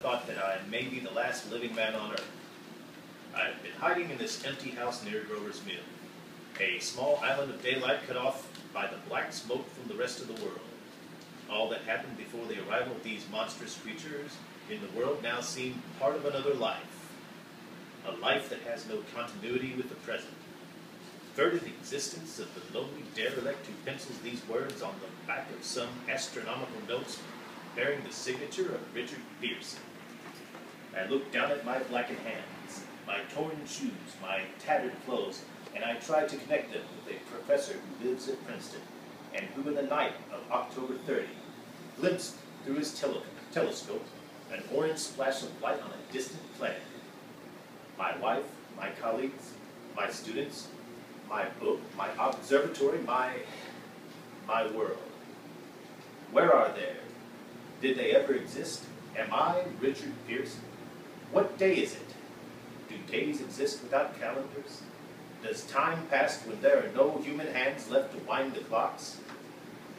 thought that I may be the last living man on earth. I've been hiding in this empty house near Grover's Mill, a small island of daylight cut off by the black smoke from the rest of the world. All that happened before the arrival of these monstrous creatures in the world now seemed part of another life, a life that has no continuity with the present. Further, the existence of the lonely derelict who pencils these words on the back of some astronomical notes bearing the signature of Richard Pierson. I looked down at my blackened hands, my torn shoes, my tattered clothes, and I tried to connect them with a professor who lives at Princeton, and who in the night of October 30 glimpsed through his tele- telescope an orange splash of light on a distant planet. My wife, my colleagues, my students, my book, my observatory, my my world. Where are they? Did they ever exist? Am I Richard Pierson? What day is it? Do days exist without calendars? Does time pass when there are no human hands left to wind the clocks?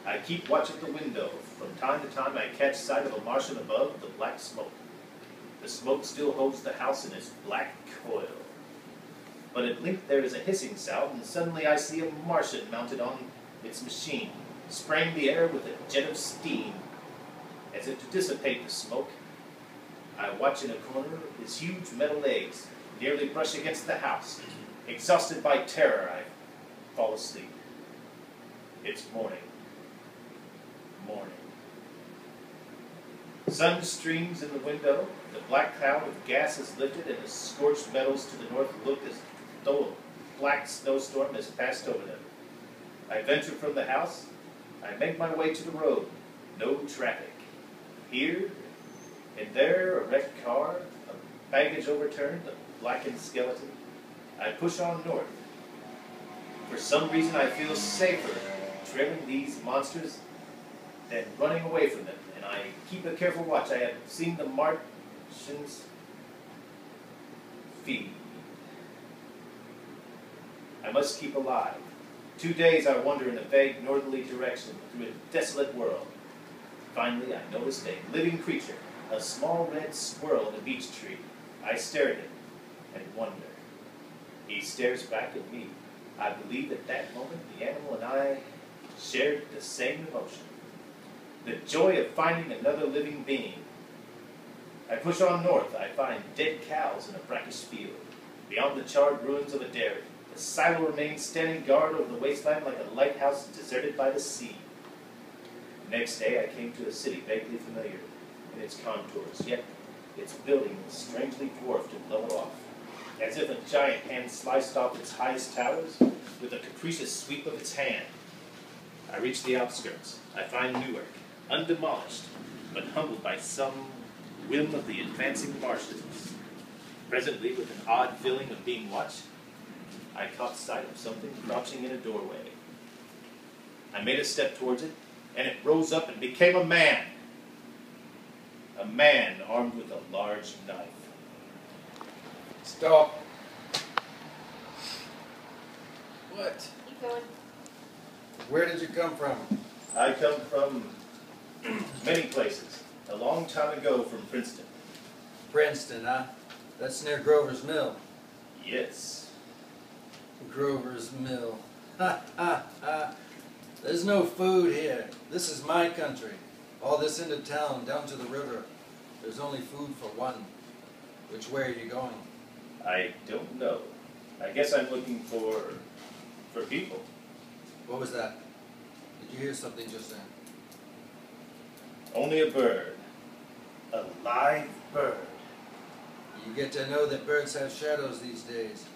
I keep watch at the window. From time to time I catch sight of a Martian above the black smoke. The smoke still holds the house in its black coil. But at length there is a hissing sound, and suddenly I see a Martian mounted on its machine, spraying the air with a jet of steam, as if to dissipate the smoke. I watch in a corner his huge metal legs nearly brush against the house. Exhausted by terror, I fall asleep. It's morning. Morning. Sun streams in the window. The black cloud of gas is lifted, and the scorched metals to the north look as though a black snowstorm has passed over them. I venture from the house. I make my way to the road. No traffic. Here and there, a wrecked car, a baggage overturned, a blackened skeleton. I push on north. For some reason, I feel safer trailing these monsters than running away from them, and I keep a careful watch. I have seen the Martians feed. I must keep alive. Two days I wander in a vague northerly direction through a desolate world. Finally, I noticed a living creature, a small red squirrel in a beech tree. I stare at him and wonder. He stares back at me. I believe at that moment the animal and I shared the same emotion the joy of finding another living being. I push on north. I find dead cows in a brackish field. Beyond the charred ruins of a dairy, the silo remains standing guard over the wasteland like a lighthouse deserted by the sea. Next day, I came to a city vaguely familiar its contours, yet its building was strangely dwarfed and leveled off, as if a giant hand sliced off its highest towers with a capricious sweep of its hand. I reach the outskirts. I find Newark, undemolished, but humbled by some whim of the advancing Martians. Presently, with an odd feeling of being watched, I caught sight of something crouching in a doorway. I made a step towards it, and it rose up and became a man. A man armed with a large knife. Stop. What? Keep going. Where did you come from? I come from many places. A long time ago from Princeton. Princeton, huh? That's near Grover's Mill. Yes. Grover's Mill. Ha ha ha. There's no food here. This is my country. All this into town, down to the river. There's only food for one. Which way are you going? I don't know. I guess I'm looking for for people. What was that? Did you hear something just then? Only a bird. A live bird. You get to know that birds have shadows these days.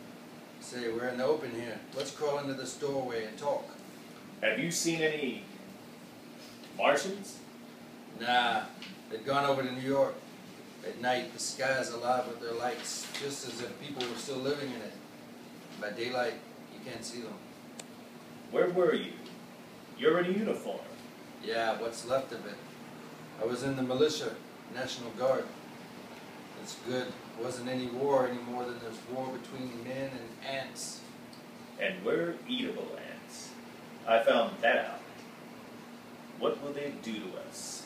Say, we're in the open here. Let's crawl into this doorway and talk. Have you seen any Martians? Nah, they'd gone over to New York. At night, the sky's alive with their lights, just as if people were still living in it. By daylight, you can't see them. Where were you? You're in a uniform. Yeah, what's left of it. I was in the militia, National Guard. It's good. Wasn't any war any more than there's war between men and ants. And we're eatable ants. I found that out. What will they do to us?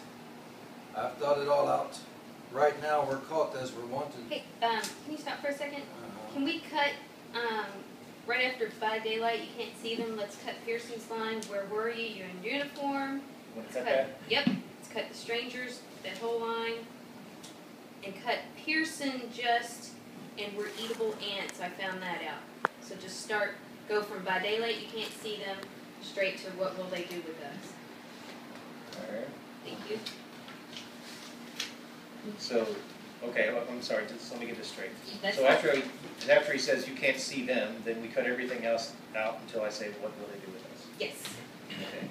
I've thought it all out. Right now, we're caught as we're wanted. Hey, um, can you stop for a second? Uh, Can we cut, um, right after by daylight, you can't see them, let's cut Pierson's line, where were you, you're in uniform. Want Let's cut cut, that? yep, let's cut the strangers, that whole line. And cut Pierson just, and we're eatable ants, I found that out. So just start, go from by daylight, you can't see them, straight to what will they do with us. Alright. Thank you. So, okay, well, I'm sorry, just let me get this straight. That's So fine. after he, after he says you can't see them, then we cut everything else out until I say, what will they do with us? Yes. Okay.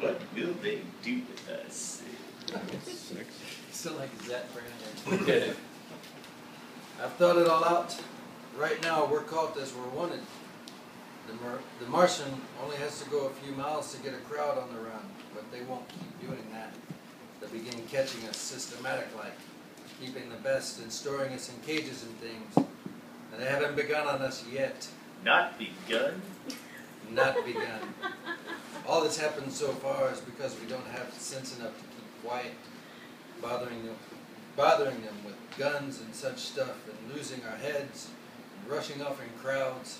What will they do with us? Still like Zach Brandon. I've thought it all out. Right now, we're caught as we're wanted. The, Mar- the Martian only has to go a few miles to get a crowd on the run, but they won't keep doing that. They'll begin catching us systematic like, keeping the best and storing us in cages and things. And they haven't begun on us yet. Not begun? Not begun. All that's happened so far is because we don't have sense enough to keep quiet, bothering them, bothering them with guns and such stuff, and losing our heads, and rushing off in crowds.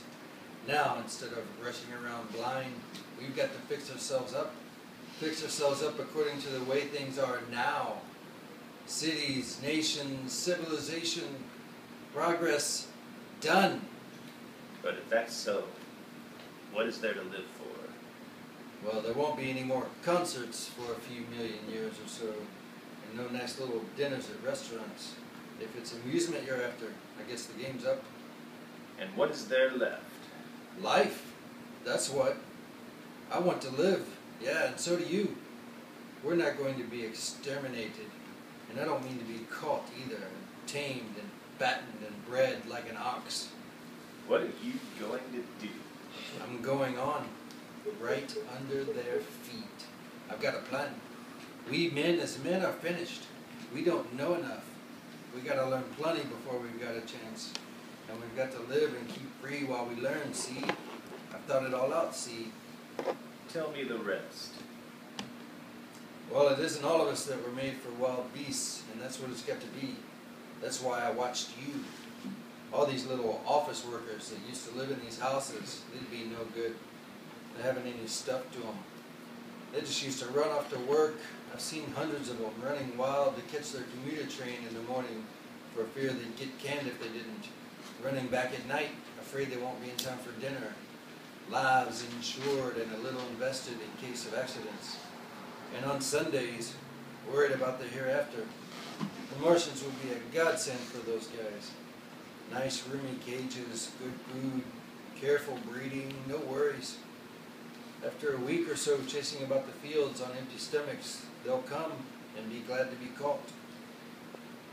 Now, instead of rushing around blind, we've got to fix ourselves up. Fix ourselves up according to the way things are now. Cities, nations, civilization, progress, done. But if that's so, what is there to live for? Well, there won't be any more concerts for a few million years or so, and no nice little dinners at restaurants. If it's amusement you're after, I guess the game's up. And what is there left? Life, that's what. I want to live, yeah, and so do you. We're not going to be exterminated, and I don't mean to be caught either, and tamed and battened and bred like an ox. What are you going to do? I'm going on, right under their feet. I've got a plan. We men as men are finished. We don't know enough. We gotta learn plenty before we've got a chance. And we've got to live and keep free while we learn, see? I've thought it all out, see? Tell me the rest. Well, it isn't all of us that were made for wild beasts, and that's what it's got to be. That's why I watched you. All these little office workers that used to live in these houses, they'd be no good. They haven't any stuff to them. They just used to run off to work. I've seen hundreds of them running wild to catch their commuter train in the morning for fear they'd get canned if they didn't. Running back at night, afraid they won't be in time for dinner. Lives insured and a little invested in case of accidents. And on Sundays, worried about the hereafter. The Martians would be a godsend for those guys. Nice roomy cages, good food, careful breeding, no worries. After a week or so chasing about the fields on empty stomachs, they'll come and be glad to be caught.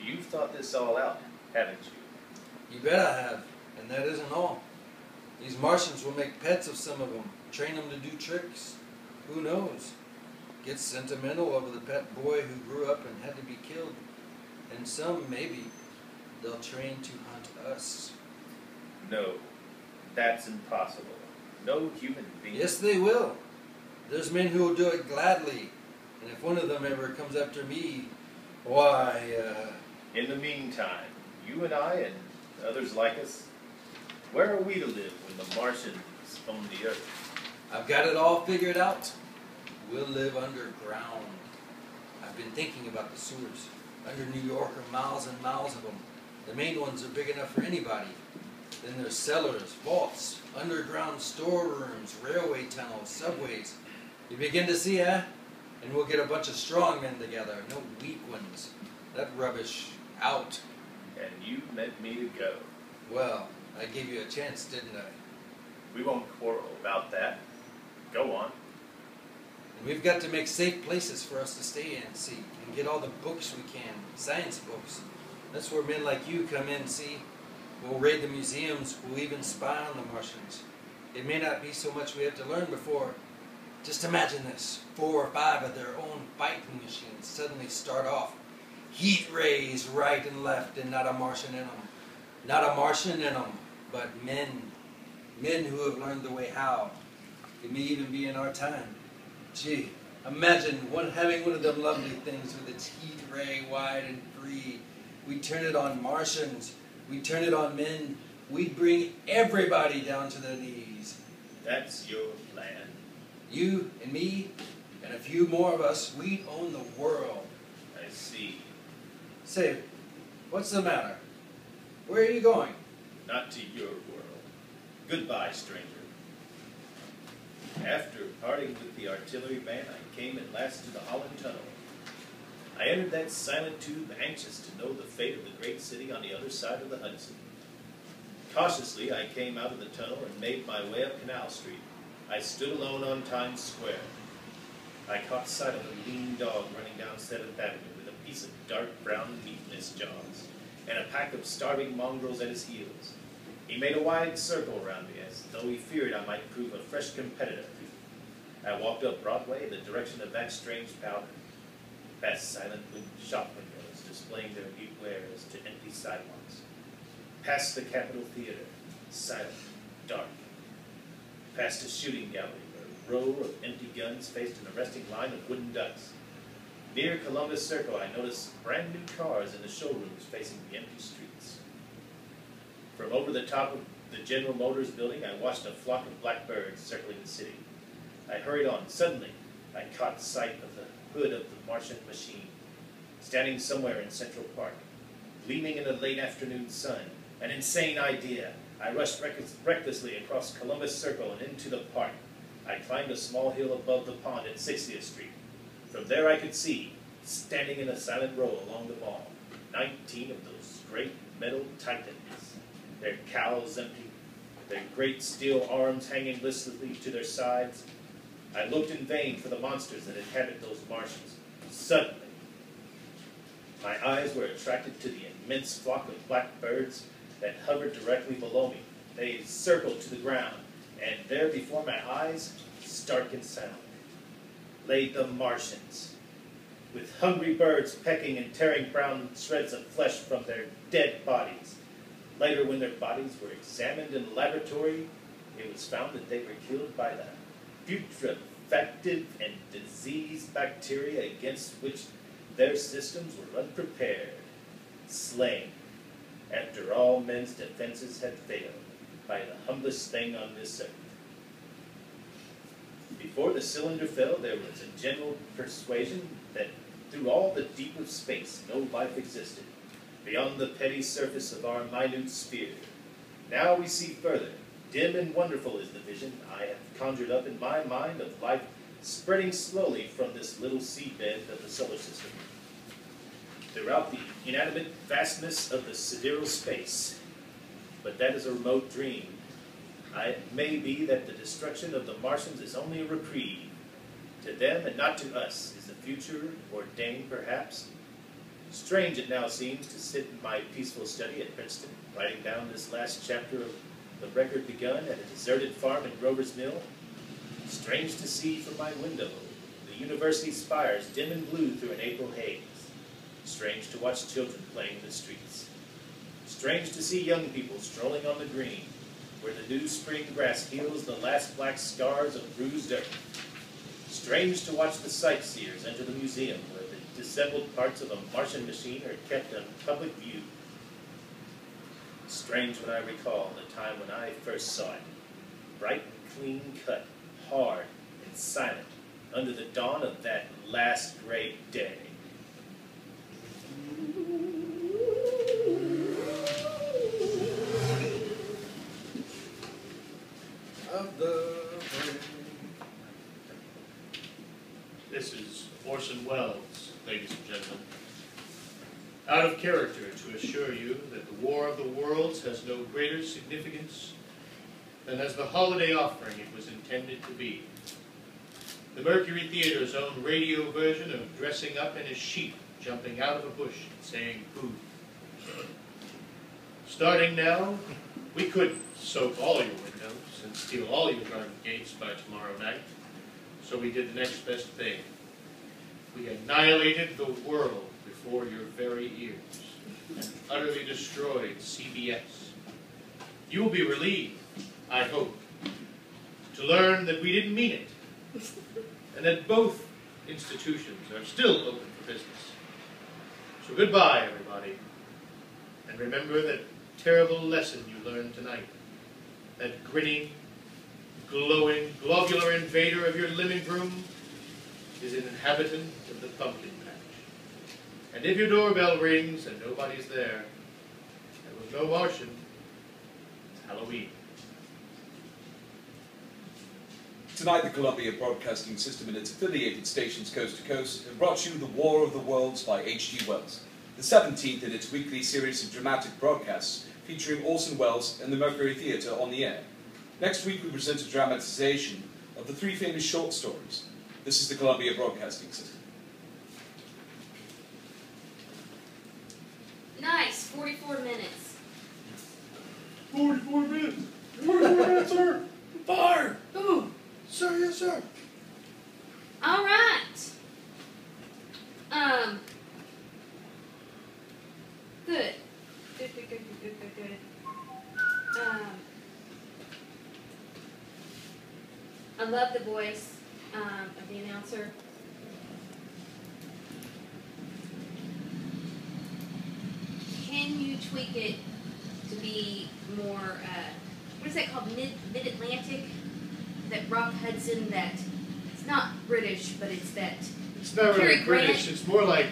You've thought this all out, haven't you? You bet I have, and that isn't all. These Martians will make pets of some of them, train them to do tricks. Who knows? Get sentimental over the pet boy who grew up and had to be killed. And some, maybe, they'll train to hunt us. No, that's impossible. No human being. Yes, they will. There's men who will do it gladly. And if one of them ever comes after me, why, uh, In the meantime, you and I and others like us, where are we to live when the Martians own the Earth? I've got it all figured out. We'll live underground. I've been thinking about the sewers. Under New York are miles and miles of them. The main ones are big enough for anybody. Then there's cellars, vaults, underground storerooms, railway tunnels, subways. You begin to see, eh? And we'll get a bunch of strong men together, no weak ones. That rubbish out. And you meant me to go. Well, I gave you a chance, didn't I? We won't quarrel about that. Go on. And we've got to make safe places for us to stay in, see, and get all the books we can, science books. That's where men like you come in, see. We'll raid the museums, we'll even spy on the Martians. It may not be so much we have to learn before. Just imagine this four or five of their own fighting machines suddenly start off. Heat rays right and left, and not a Martian in them. Not a Martian in them, but men. Men who have learned the way how. It may even be in our time. Gee, Imagine one having one of them lovely things with its heat ray wide and free. We turn it on Martians. We turn it on men. We'd bring everybody down to their knees. That's your plan. You and me and a few more of us, we'd own the world. I see. Say, what's the matter? Where are you going? Not to your world. Goodbye, stranger. After parting with the artillery man, I came at last to the Holland Tunnel. I entered that silent tube, anxious to know the fate of the great city on the other side of the Hudson. Cautiously, I came out of the tunnel and made my way up Canal Street. I stood alone on Times Square. I caught sight of a lean dog running down Seventh Avenue a piece of dark brown meat in his jaws and a pack of starving mongrels at his heels. He made a wide circle around me as though he feared I might prove a fresh competitor. I walked up Broadway in the direction of that strange powder, past silent shop windows displaying their mute wares to empty sidewalks, past the Capitol Theater, silent, dark, past a shooting gallery where a row of empty guns faced an arresting line of wooden ducks. Near Columbus Circle, I noticed brand new cars in the showrooms facing the empty streets. From over the top of the General Motors building, I watched a flock of blackbirds circling the city. I hurried on. Suddenly, I caught sight of the hood of the Martian machine, standing somewhere in Central Park, gleaming in the late afternoon sun. An insane idea. I rushed recklessly across Columbus Circle and into the park. I climbed a small hill above the pond at 60th Street. From there I could see, standing in a silent row along the wall, 19 of those great metal titans, their cowls empty, their great steel arms hanging listlessly to their sides, I looked in vain for the monsters that inhabit those marshes. Suddenly, my eyes were attracted to the immense flock of black birds that hovered directly below me. They circled to the ground, and there before my eyes, stark and silent, lay the Martians, with hungry birds pecking and tearing brown shreds of flesh from their dead bodies. Later, when their bodies were examined in the laboratory, it was found that they were killed by the putrefactive and diseased bacteria against which their systems were unprepared, slain, after all men's defenses had failed, by the humblest thing on this earth. Before the cylinder fell, there was a general persuasion that through all the deep of space no life existed, beyond the petty surface of our minute sphere. Now we see further, Dim and wonderful is the vision I have conjured up in my mind of life spreading slowly from this little seedbed of the solar system. Throughout the inanimate vastness of the sidereal space. But that is a remote dream. It may be that the destruction of the Martians is only a reprieve. To them and not to us is the future ordained, perhaps. Strange it now seems to sit in my peaceful study at Princeton, writing down this last chapter of the record begun at a deserted farm in Grover's Mill. Strange to see from my window the university spires dim and blue through an April haze. Strange to watch children playing in the streets. Strange to see young people strolling on the green, where the new spring grass heals the last black scars of bruised earth. Strange to watch the sightseers enter the museum, where the dissembled parts of a Martian machine are kept in public view. Strange when I recall the time when I first saw it. Bright and clean cut, hard and silent, under the dawn of that last great day. This is Orson Welles, ladies and gentlemen. Out of character to assure you that the War of the Worlds has no greater significance than as the holiday offering it was intended to be. The Mercury Theater's own radio version of dressing up in a sheep, jumping out of a bush and saying boo. Starting now, we couldn't soak all your windows and steal all your garden gates by tomorrow night, so we did the next best thing. We annihilated the world before your very ears and utterly destroyed CBS. You will be relieved, I hope, to learn that we didn't mean it, and that both institutions are still open for business. So goodbye, everybody. And remember that terrible lesson you learned tonight. That grinning, glowing, globular invader of your living room is an inhabitant of the pumpkin patch. And if your doorbell rings and nobody's there, there was no Martian, it's Halloween. Tonight, the Columbia Broadcasting System and its affiliated stations coast to coast have brought you The War of the Worlds by H.G. Wells, the 17th in its weekly series of dramatic broadcasts featuring Orson Welles and the Mercury Theatre on the air. Next week, we present a dramatization of the three famous short stories. This is the Columbia Broadcasting System. Nice, 44 minutes. 44 minutes! 44 minutes, sir! Fire! Ooh. Sir, yes, sir. All right. Um. Good. Good, good, good, good, good, good, good. Um. I love the voice um, of the announcer. Can you tweak it to be more, uh, what is that called? Mid Mid Atlantic? That Rock Hudson, that it's not British, but it's that It's not Cary really British, it's more like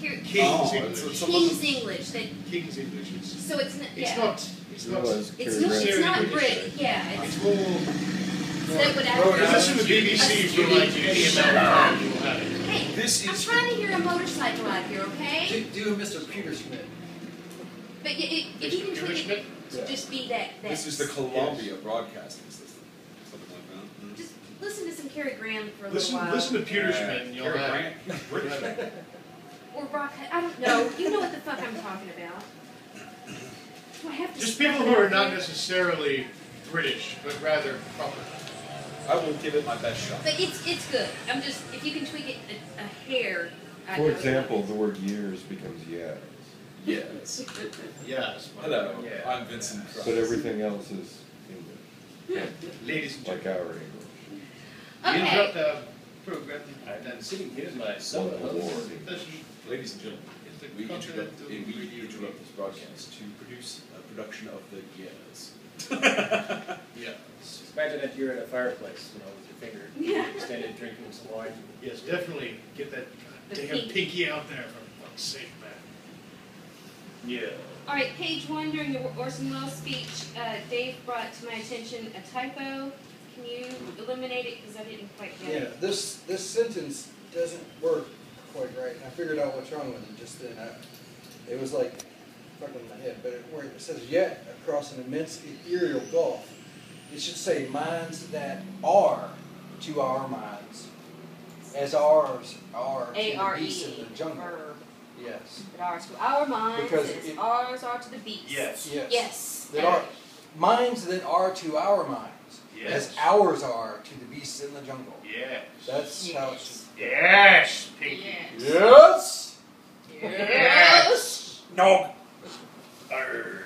Car- King's Oh, English. it's- it's a little- King's English. That King's English. It's, so it's not. it's Yeah. not. It's not. Realize It's Cary not. Grant- It's not British. Brit. Yeah. It's, It's more. That would Rhode actually. Listen to the BBC for like any amount of time you'll have it. Hey, This I'm is- trying to hear a motorcycle out here, okay? Do, do Mr. Peter Schmidt. But y- y- if you can Mr. tweak Schmidt? it to just be that. that This is the Columbia Broadcasting System. Something like that. Mm-hmm. Just listen to some Cary Graham for a Listen, little while. listen to Peter Schmidt and you'll Cary have. Grant. Or Rock. I don't know. You know what the fuck I'm talking about. Do I have to? Just spell people it who out are not here? necessarily British, but rather proper. I will give it my best shot. But it's it's good. I'm just if you can tweak it a, a hair. I For know. example, the word years becomes yes, Yes. Yes. my Hello, friend, yeah. I'm Vincent Cross. but everything else is English, Ladies and like gentlemen. our English. We Okay. interrupt the program. I'm sitting here in my One summer of house. war This Ladies and gentlemen, is the we interrupt, of we radio. interrupt this broadcast to produce a production of the years. Yeah. Just imagine that you're at a fireplace, you know, with your finger Yeah. extended, drinking some wine. Yes, definitely get that The damn pink. pinky out there for fuck's sake, man. Yeah. All right, page one during the Orson Welles speech, uh, Dave brought to my attention a typo. Can you eliminate it because I didn't quite get Yeah, it? this this sentence doesn't work quite right. I figured out what's wrong with it just then. I, it was like fucking in my head, but it, where it says yet across an immense ethereal gulf, it should say minds that are to our minds, as ours are to A R the beasts E in the jungle. verb. Yes. That ours to our minds Because as it- ours are to the beasts. Yes. Yes. Yes. That are minds that are to our minds, Yes. as ours are to the beasts in the jungle. Yes. That's how it should. Yes, pinky. Yes. Yes. Yes. No. Arr.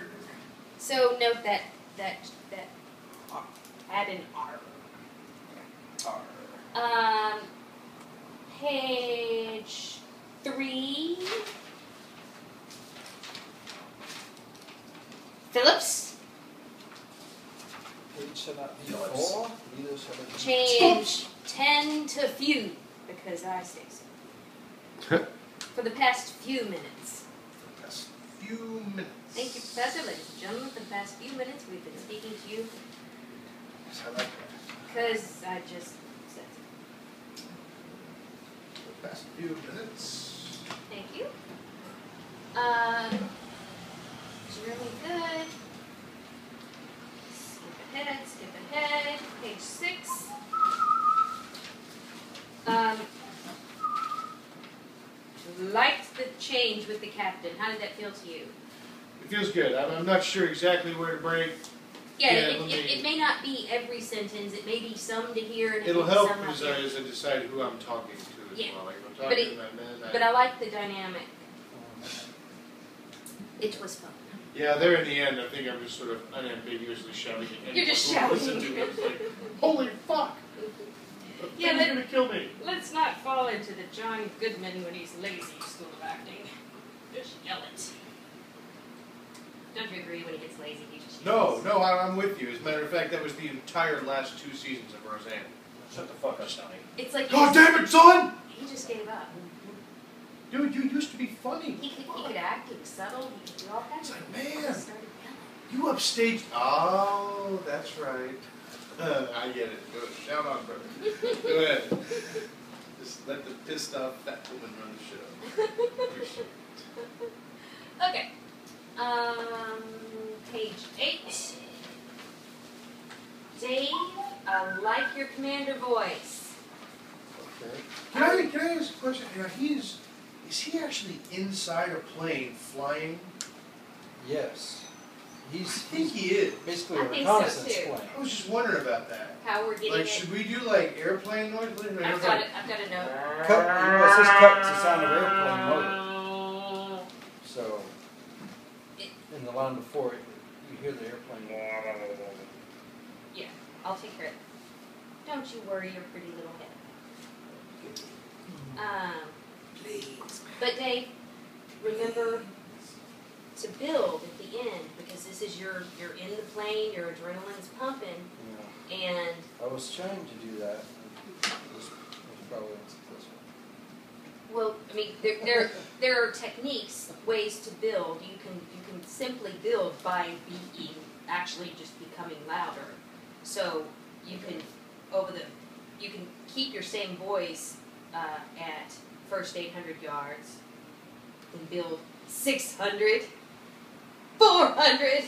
So note that that that uh, add an R. Um, page three. Phillips, It shall not be Phillips. four, neither shall it be. change ten to few because I say so. For the past few minutes. That's few minutes. Thank you, Professor. Ladies and gentlemen, for the past few minutes we've been speaking to you Yes, I like that. because I just said so. The past few minutes. Thank you. Um, it's really good. Skip ahead, skip ahead. Page six. Um, liked the change with the captain. How did that feel to you? It feels good. I'm, I'm not sure exactly where to break. Yeah, Yeah, it, me- it may not be every sentence. It may be some to hear and it It'll help as. I, as I decide who I'm talking to as Yeah. well. Like if I'm But talking it- to my men, I, But I like the dynamic. It was fun. yeah, there in the end, I think I'm just sort of unambiguously shouting at You're just shouting. to me. It's like, holy fuck! Yeah, let- gonna kill me. Let's not fall into the John Goodman when he's lazy school of acting. Just yell it. Don't you agree when he gets lazy, he just No, yells? no, I- I'm with you. As a matter of fact, that was the entire last two seasons of Roseanne. Shut the fuck up, Johnny. It's like he God damn it, son! he just gave up. Dude, you used to be funny. He could, he could act, he was subtle, he could do all kinds It's of like, things. He man. just started yelling. You upstaged. Oh, that's right. I get it. Go ahead. Shout on, brother. Go ahead. Just let the pissed off fat woman run the show. Appreciate it. Okay. Um, page eight. Dave, I like your commander voice. Okay. Can I, can I ask a question? Now, he's, is he actually inside a plane flying? Yes. He's, I think he's he is. basically I a think so, reconnaissance plane. I was just wondering about that. How we're getting Like, it. should we do like airplane noise? I've got it. I've got a note. Cut, well, it's just cut to sound of airplane motor. So, in the line before it, you hear the airplane. Yeah, I'll take care of it. Don't you worry your pretty little head. Um, Please. but Dave, remember to build at the end because this is your you're in the plane, your adrenaline's pumping, Yeah. and I was trying to do that. It was, it was probably unsuccessful. well, I mean there there there are techniques, ways to build. You can you can simply build by being actually just becoming louder. So you can over the you can keep your same voice uh, at first 800 yards, then build 600, 400,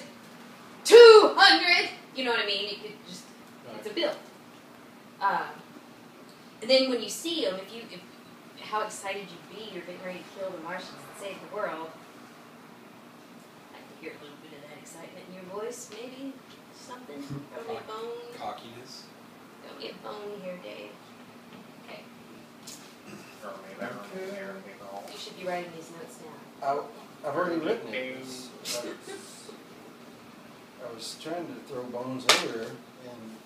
200. You know what I mean? You could just it's a build. Um, and then when you see them, if you if how excited you'd be, you're getting ready to kill the Martians and save the world. I can hear a little bit of that excitement in your voice, maybe something. Throw me a bone. Cockiness. Throw me a bone here, Dave. Okay, you should be writing these notes down. I, I've already written it. It I was- trying to throw bones earlier and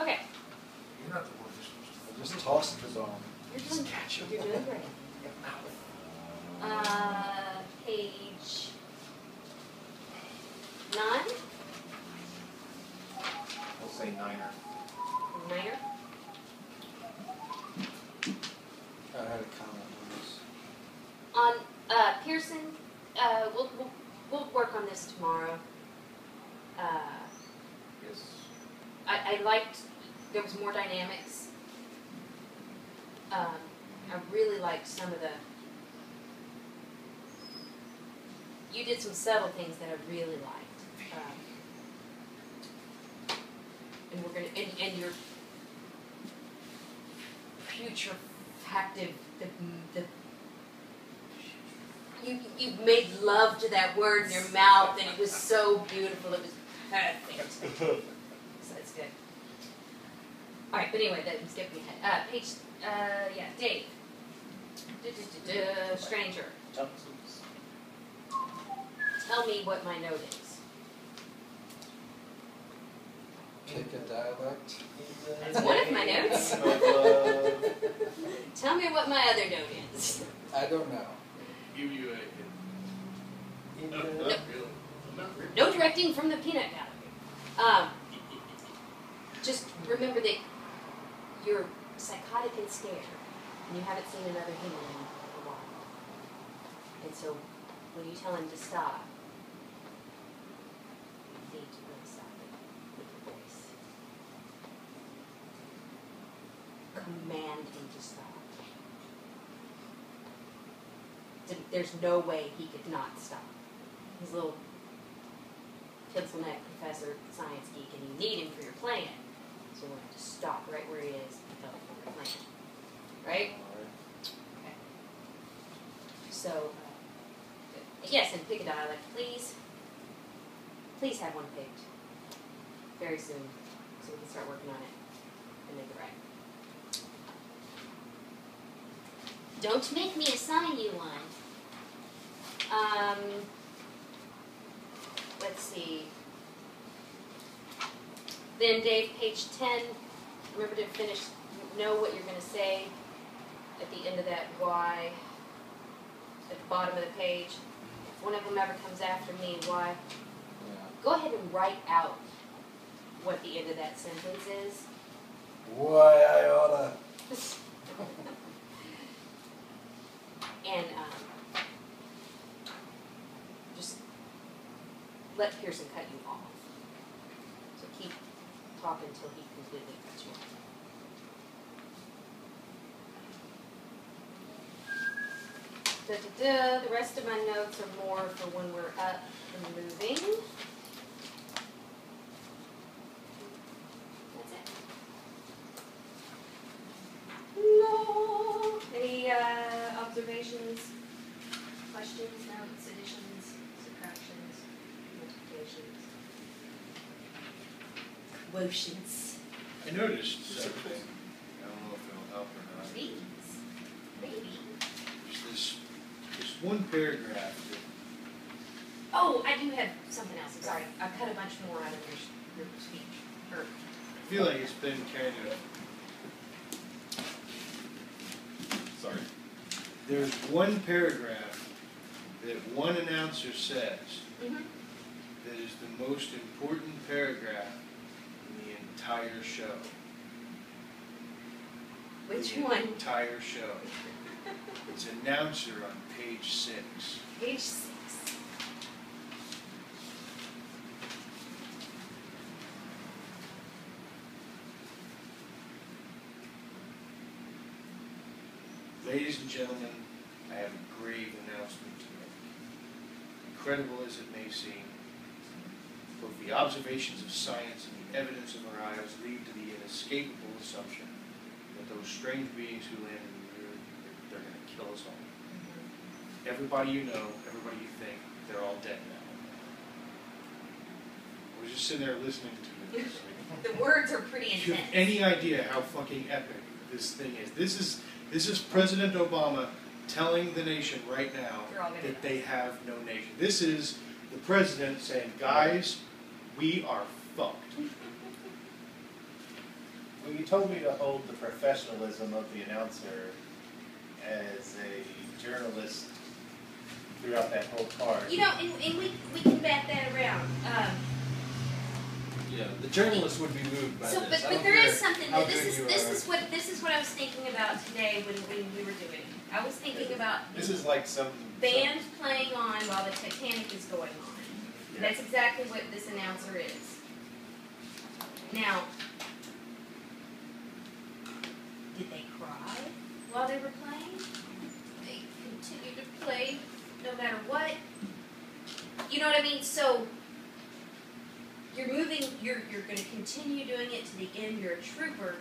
Okay, You're not the one I just tossed the bone. you're doing, you're doing great. Uh, page nine, We'll say niner. niner. I had a comment on this. On uh, Pierson, uh, we'll, we'll we'll work on this tomorrow. Uh, Yes. I, I liked there was more dynamics. Um, I really liked some of the. You did some subtle things that I really liked. Um, and we're gonna and, and your future active the the you you made love to that word in your mouth and it was so beautiful. It was perfect. So that's good. All right, but anyway, that was skipping ahead. Uh, page, uh, yeah, Dave. Stranger. Tell me what my note is. Pick a dialect. That's one of my notes. Tell me what my other note is. I don't know. Give you a. No, not really. No directing from the peanut gallery. Um, just remember that you're psychotic and scared, and you haven't seen another human in a while. And so, when you tell him to stop, you need to really stop it with your voice. Command him to stop. There's no way he could not stop. His little pencil neck professor, science geek, and you need him for your plan. So we'll have to stop right where he is and tell him for your plan. Right? So, uh, yes, and pick a dialect, please. Please have one picked very soon so we can start working on it and make it right. Don't make me assign you one. Um, let's see. Then Dave, page ten, remember to finish know what you're gonna say at the end of that why, at the bottom of the page. If one of them ever comes after me, why, Yeah. go ahead and write out what the end of that sentence is. Why I oughta. And, um, just let Pierson cut you off. So keep talking until he completely cuts you off. Da, da, da, the rest of my notes are more for when we're up and moving. That's it. No. Any, uh, observations, questions, notes, additions, subtractions, multiplications? Quotients, I noticed something, I don't know if it'll help or not. please, maybe. There's this, this one paragraph that Oh, I do have something else, I'm sorry, I cut a bunch more out of your, your speech, or, I feel like it's been kind of, Sorry. There's one paragraph that one announcer says Mhm. that is the most important paragraph in the entire show. which The one? Entire show. It's announcer on page six. Page six. Ladies and gentlemen, I have a grave announcement to make. Incredible as it may seem, both the observations of science and the evidence of our eyes lead to the inescapable assumption that those strange beings who landed in the moon, they're gonna kill us all. Everybody you know, everybody you think, they're all dead now. I was just sitting there listening to this. The words are pretty Do you have any idea how fucking epic this thing is? This is this is President Obama telling the nation right now You're all gonna that they have no nation. This is the president saying, "Guys, we are fucked." Well, you told me to hold the professionalism of the announcer as a journalist throughout that whole part. You know, and, and we, we can bat that around, um, Yeah, the journalist would be moved by So, this. but, I but don't there care is something, that this is, this are. is what, this is what I was thinking about today when, when we were doing. it. I was thinking about This is like some. band playing on while the Titanic is going on. Yeah. That's exactly what this announcer is. Now, did they cry while they were playing? They continued to play no matter what. You know what I mean? So you're moving. You're you're going to continue doing it to the end. You're a trooper,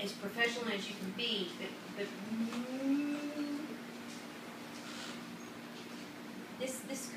as professional as you can be. But but this this